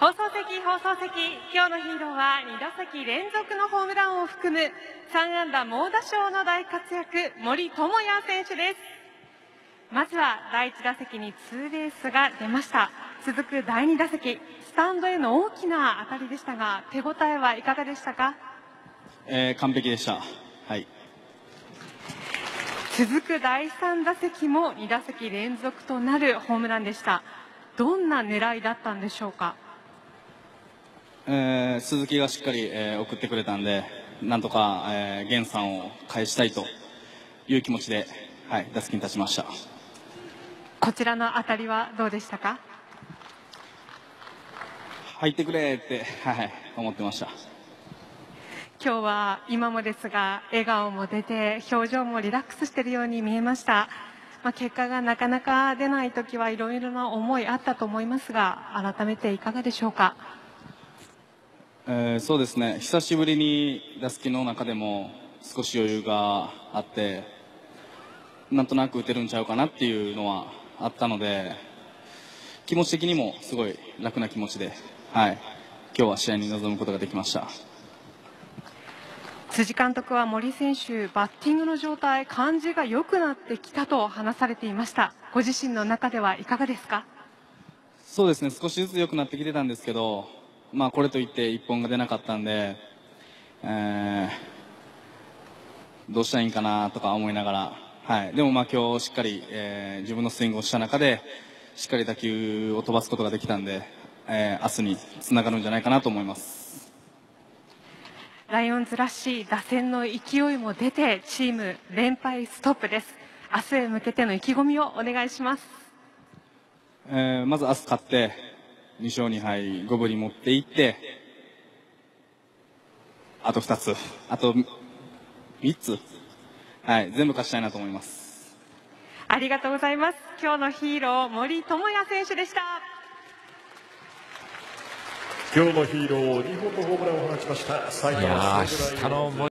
放送席、放送席、今日のヒーローは2打席連続のホームランを含む3安打猛打賞の大活躍、森友哉選手です。まずは第1打席にツーベースが出ました。続く第2打席、スタンドへの大きな当たりでしたが、手応えはいかがでしたか？えー、完璧でした。はい。続く第3打席も2打席連続となるホームランでした。どんな狙いだったんでしょうか？えー、鈴木がしっかり、えー送ってくれたんで、なんとか、えー、源さんを返したいという気持ちで、はい、打席に立ちました。こちらの当たりはどうでしたか？入ってくれって、はい、思ってました。今日は今もですが笑顔も出て表情もリラックスしているように見えました、まあ、結果がなかなか出ない時はいろいろな思いあったと思いますが改めていかがでしょうか？えーそうですね、久しぶりに打席の中でも少し余裕があって、なんとなく打てるんちゃうかなっていうのはあったので、気持ち的にもすごい楽な気持ちで、はい、今日は試合に臨むことができました。辻監督は森選手バッティングの状態感じが良くなってきたと話されていました。ご自身の中ではいかがですか？そうですね、少しずつ良くなってきてたんですけど、まあこれといって一本が出なかったんで、えーどうしたらいいんかなとか思いながら、はい。でもまあ今日しっかり、えー自分のスイングをした中で、しっかり打球を飛ばすことができたんで、えー明日につながるんじゃないかなと思います。ライオンズらしい打線の勢いも出てチーム連敗ストップです明日へ向けての意気込みをお願いしますえーまず明日勝って、2勝2敗5分に持っていって、あと2つ、あと3つ、はい、全部勝ちたいなと思います。ありがとうございます。今日のヒーロー、森友哉選手でした。今日のヒーロー2本のホームランを放ちましたの森